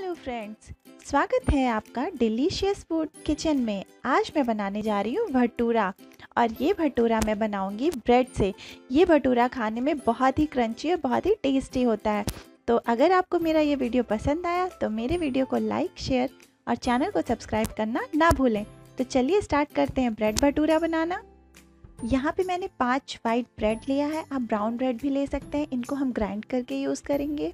Hello friends, स्वागत है आपका डिलीशियस फ़ूड किचन में। आज मैं बनाने जा रही हूँ भटूरा और ये भटूरा मैं बनाऊँगी ब्रेड से। ये भटूरा खाने में बहुत ही क्रंची और बहुत ही टेस्टी होता है। तो अगर आपको मेरा ये वीडियो पसंद आया तो मेरे वीडियो को लाइक, शेयर और चैनल को सब्सक्राइब करना ना भूलें। तो चलिए स्टार्ट करते हैं ब्रेड भटूरा बनाना। यहाँ पे मैंने पाँच वाइट ब्रेड लिया है। आप ब्राउन ब्रेड भी ले सकते हैं। इनको हम ग्राइंड करके यूज़ करेंगे।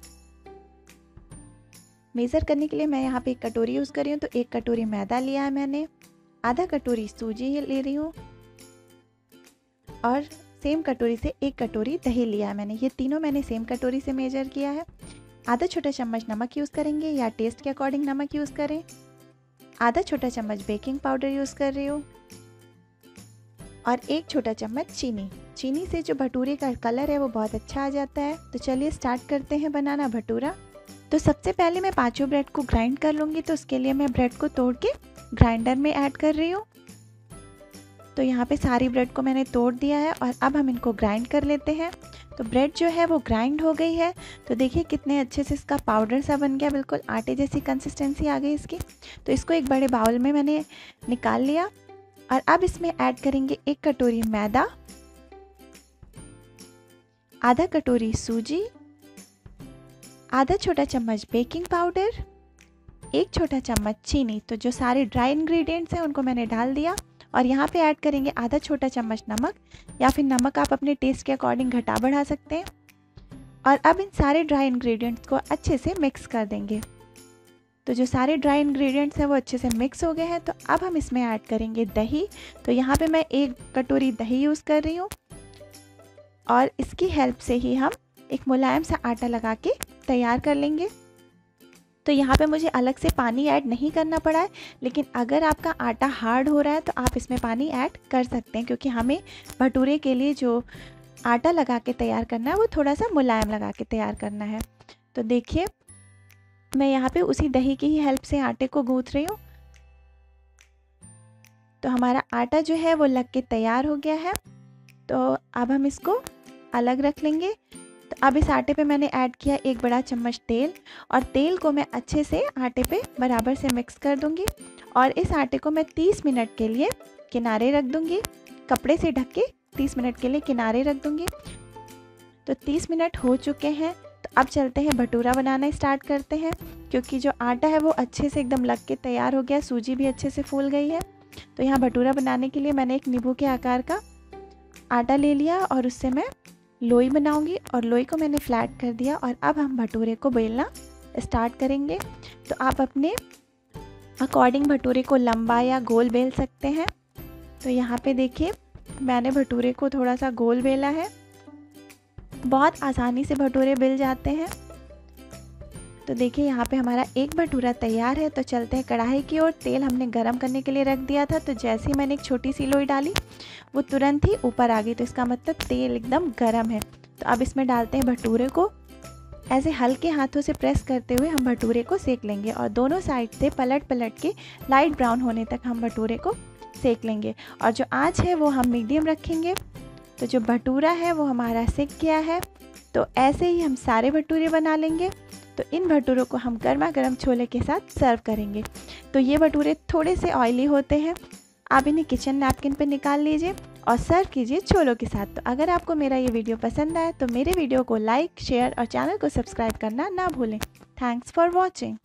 मेज़र करने के लिए मैं यहाँ पे एक कटोरी यूज़ कर रही हूँ तो एक कटोरी मैदा लिया है मैंने, आधा कटोरी सूजी ले रही हूँ और सेम कटोरी से एक कटोरी दही लिया है मैंने। ये तीनों मैंने सेम कटोरी से मेजर किया है। आधा छोटा चम्मच नमक यूज़ करेंगे या टेस्ट के अकॉर्डिंग नमक यूज़ करें। आधा छोटा चम्मच बेकिंग पाउडर यूज़ कर रही हूँ और एक छोटा चम्मच चीनी। चीनी से जो भटूरे का कलर है वो बहुत अच्छा आ जाता है। तो चलिए स्टार्ट करते हैं बनाना भटूरा। तो सबसे पहले मैं पाँचों ब्रेड को ग्राइंड कर लूँगी तो उसके लिए मैं ब्रेड को तोड़ के ग्राइंडर में ऐड कर रही हूँ। तो यहाँ पे सारी ब्रेड को मैंने तोड़ दिया है और अब हम इनको ग्राइंड कर लेते हैं। तो ब्रेड जो है वो ग्राइंड हो गई है। तो देखिए कितने अच्छे से इसका पाउडर सा बन गया, बिल्कुल आटे जैसी कंसिस्टेंसी आ गई इसकी। तो इसको एक बड़े बाउल में मैंने निकाल लिया और अब इसमें ऐड करेंगे एक कटोरी मैदा, आधा कटोरी सूजी आधा छोटा चम्मच बेकिंग पाउडर, एक छोटा चम्मच चीनी। तो जो सारे ड्राई इंग्रेडिएंट्स हैं, उनको मैंने डाल दिया और यहाँ पे ऐड करेंगे आधा छोटा चम्मच नमक या फिर नमक आप अपने टेस्ट के अकॉर्डिंग घटा बढ़ा सकते हैं। और अब इन सारे ड्राई इंग्रेडिएंट्स को अच्छे से मिक्स कर देंगे। तो जो सारे ड्राई इंग्रेडिएंट्स हैं, वो अच्छे से मिक्स हो गए हैं। तो अब हम इसमें ऐड करेंगे दही। तो यहाँ पे मैं एक कटोरी दही यूज़ कर रही हूँ। और इसकी हेल्प से ही हम एक मुलायम सा आटा लगा के तैयार कर लेंगे। तो यहाँ पे मुझे अलग से पानी ऐड नहीं करना पड़ा है, लेकिन अगर आपका आटा हार्ड हो रहा है तो आप इसमें पानी ऐड कर सकते हैं, क्योंकि हमें भटूरे के लिए जो आटा लगा के तैयार करना है, वो थोड़ा सा मुलायम लगा के तैयार करना है। तो देखिए, मैं यहाँ पे उसी दही की ही हेल्प से आटे को गूँथ रही हूँ। तो हमारा आटा जो है वो लग के तैयार हो गया है। तो अब हम इसको अलग रख लेंगे। अब इस आटे पे मैंने ऐड किया एक बड़ा चम्मच तेल और तेल को मैं अच्छे से आटे पे बराबर से मिक्स कर दूँगी और इस आटे को मैं 30 मिनट के लिए किनारे रख दूँगी। कपड़े से ढक के 30 मिनट के लिए किनारे रख दूँगी। तो 30 मिनट हो चुके हैं तो अब चलते हैं भटूरा बनाना स्टार्ट करते हैं, क्योंकि जो आटा है वो अच्छे से एकदम लग के तैयार हो गया, सूजी भी अच्छे से फूल गई है। तो यहाँ भटूरा बनाने के लिए मैंने एक नींबू के आकार का आटा ले लिया और उससे मैं लोई बनाऊँगी और लोई को मैंने फ्लैट कर दिया और अब हम भटूरे को बेलना स्टार्ट करेंगे। तो आप अपने अकॉर्डिंग भटूरे को लंबा या गोल बेल सकते हैं। तो यहाँ पे देखिए, मैंने भटूरे को थोड़ा सा गोल बेला है। बहुत आसानी से भटूरे बेल जाते हैं। तो देखिए, यहाँ पे हमारा एक भटूरा तैयार है तो चलते हैं कढ़ाई की ओर। तेल हमने गरम करने के लिए रख दिया था तो जैसे ही मैंने एक छोटी सी लोई डाली, वो तुरंत ही ऊपर आ गई तो इसका मतलब तेल एकदम गर्म है। तो अब इसमें डालते हैं भटूरे को। ऐसे हल्के हाथों से प्रेस करते हुए हम भटूरे को सेक लेंगे और दोनों साइड से पलट पलट के लाइट ब्राउन होने तक हम भटूरे को सेक लेंगे। और जो आँच है, वो हम मीडियम रखेंगे। तो जो भटूरा है, वो हमारा सेक गया है। तो ऐसे ही हम सारे भटूरे बना लेंगे। तो इन भटूरों को हम गर्मा गर्म छोले के साथ सर्व करेंगे। तो ये भटूरे थोड़े से ऑयली होते हैं। आप इन्हें किचन नैपकिन पर निकाल लीजिए और सर्व कीजिए छोलों के साथ। तो अगर आपको मेरा ये वीडियो पसंद आए तो मेरे वीडियो को लाइक शेयर और चैनल को सब्सक्राइब करना ना भूलें। Thanks for watching